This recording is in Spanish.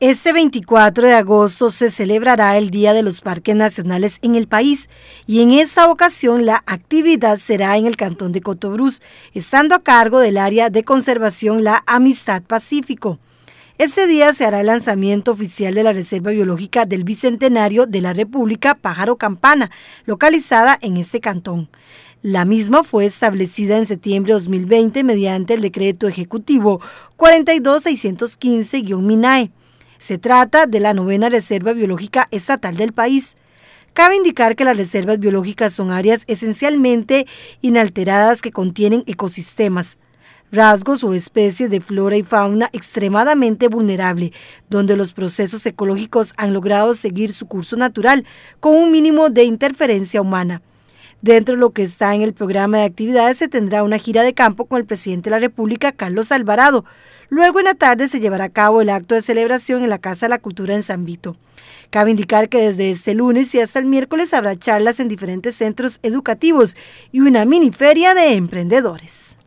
Este 24 de agosto se celebrará el Día de los Parques Nacionales en el país y en esta ocasión la actividad será en el Cantón de Cotobruz, estando a cargo del área de conservación La Amistad Pacífico. Este día se hará el lanzamiento oficial de la Reserva Biológica del Bicentenario de la República Pájaro Campana, localizada en este cantón. La misma fue establecida en septiembre de 2020 mediante el decreto ejecutivo 42615-MINAE. Se trata de la novena reserva biológica estatal del país. Cabe indicar que las reservas biológicas son áreas esencialmente inalteradas que contienen ecosistemas, rasgos o especies de flora y fauna extremadamente vulnerable, donde los procesos ecológicos han logrado seguir su curso natural con un mínimo de interferencia humana. Dentro de lo que está en el programa de actividades se tendrá una gira de campo con el presidente de la República, Carlos Alvarado. Luego en la tarde se llevará a cabo el acto de celebración en la Casa de la Cultura en San Vito. Cabe indicar que desde este lunes y hasta el miércoles habrá charlas en diferentes centros educativos y una mini feria de emprendedores.